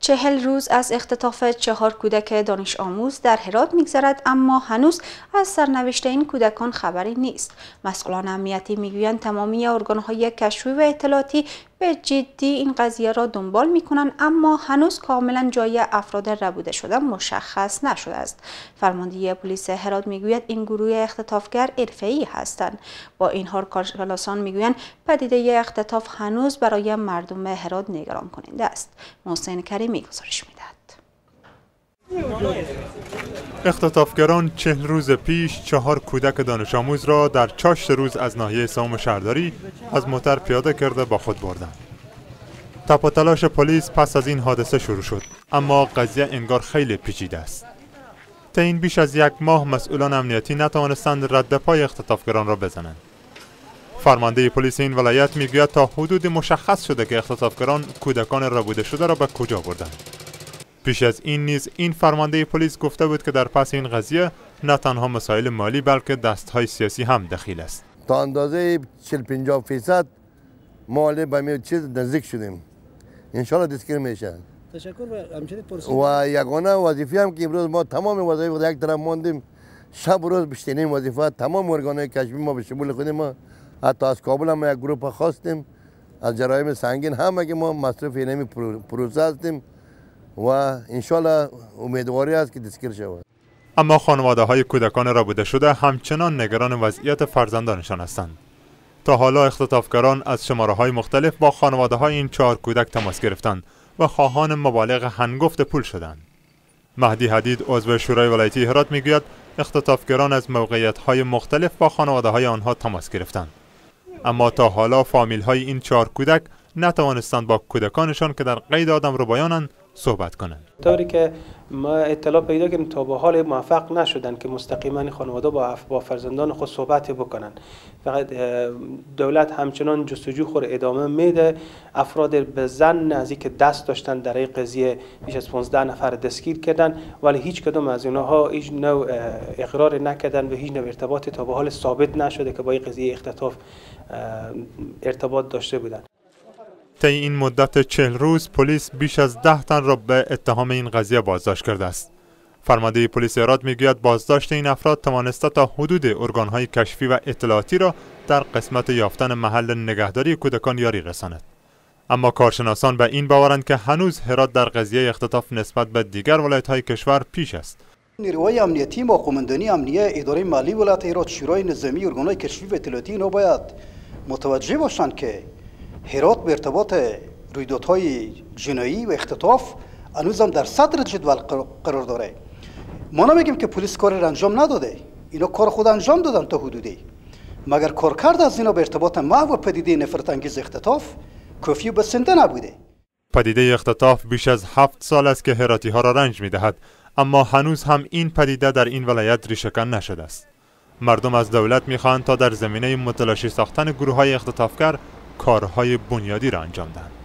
چهل روز از اختطاف چهار کودک دانش آموز در هرات میگذرد اما هنوز از سرنوشت این کودکان خبری نیست. مسئولان امنیتی می‌گویند تمامی ارگانهای کشفی و اطلاعاتی به جدی این قضیه را دنبال می‌کنند اما هنوز کاملا جای افراد ربوده شده مشخص نشده است. فرماندهی پلیس هرات می‌گوید این گروه اختطافگر حرفه‌ای هستند. با این حال کارشناسان می‌گویند پدیده اختطاف هنوز برای مردم هرات نگران کننده است. محسن کریمی گزارش می‌دهد. اختطافگران چهل روز پیش چهار کودک دانش آموز را در چاشت روز از ناحیه سوم شهرداری از موتر پیاده کرده با خود بردند. تپ و تلاش پلیس پس از این حادثه شروع شد اما قضیه انگار خیلی پیچیده است. تا این بیش از یک ماه مسئولان امنیتی نتوانستند رد پای اختطافگران را بزنند. فرمانده پلیس این ولایت می‌گوید تا حدود مشخص شده که اختطافگران کودکان ربوده شده را به کجا بردند. پیش از این نیز این فرمانده پلیس گفته بود که در پس این قضیه نه تنها مسائل مالی بلکه دستهای سیاسی هم دخیل است. تا اندازه 40 50 فیصد مالی به می چیز نزدیک شدیم. انشالله دستگیر میشه. تشکر و یگانه وظیفه هم که امروز ما تمام وظایف یک طرف ماندیم شب و روز بیشترین وظیفه تمام ارگانهای کشفی ما به شمول خودیم ما حتی از کابل هم یک گروه خواستیم از جرایم سنگین هم که ما مصرف اینمی پروسه هستیم. و انشالله امیدواری است که دستگیر شود. اما خانواده های کودکان رابوده شده همچنان نگران وضعیت فرزندانشان هستند. تا حالا اختطافگران از شماره های مختلف با خانواده های این چهار کودک تماس گرفتند و خواهان مبالغ هنگفت پول شدند. مهدی حدید عضو شورای ولایتی هرات می‌گوید اختطافگران از موقعیت های مختلف با خانواده های آنها تماس گرفتند. اما تا حالا فامیل های این چهار کودک نتوانستند با کودکانشان که در قید آدم رو بایانند صحبت کنند. طوری که ما اطلاع پیدا کردیم تا به حال موفق نشدن که مستقیما خانواده با با فرزندان خود صحبت بکنن. فقط دولت همچنان جستجو خور ادامه میده. افراد به زن نزدیک دست داشتن در این قضیه بیش از 15 نفر دستگیر کردن ولی هیچ کدوم از اینها هیچ نوع اقرار نکردن و هیچ نوع ارتباطی تا به حال ثابت نشده که با این قضیه اختطاف ارتباط داشته بودن. طی این مدت چهل روز پلیس بیش از ده تن را به اتهام این قضیه بازداشت کرده است. فرمانده پلیس ایراد می‌گوید بازداشت این افراد توانسته تا حدود ارگانهای کشفی و اطلاعاتی را در قسمت یافتن محل نگهداری کودکان یاری رساند. اما کارشناسان به این باورند که هنوز هرات در قضیه اختطاف نسبت به دیگر های کشور پیش است. نیروهای امنیتی ما قماندانی امنیه اداره مالی ولایت هرات شورای نظامی ارگانهای کشفی و اطلاعاتی اینا باید متوجه باشند که هرات به ارتباط رویدادهای جنایی و اختطاف هنوز هم در صدر جدول قرار داره. ما نمیگیم که پلیس کار را انجام نداده. اینا کار خود انجام دادن تا حدودی. مگر کار کرد از اینا به ارتباط محو و پدیده نفرت انگیز اختطاف؟ کافی و بسنده نبوده. پدیده اختطاف بیش از هفت سال است که هراتی ها را رنج می دهد اما هنوز هم این پدیده در این ولایت ریشهکن نشده است. مردم از دولت می‌خواهند تا در زمینه متلاشی ساختن گروه های اختطافگر کارهای بنیادی را انجام دهند.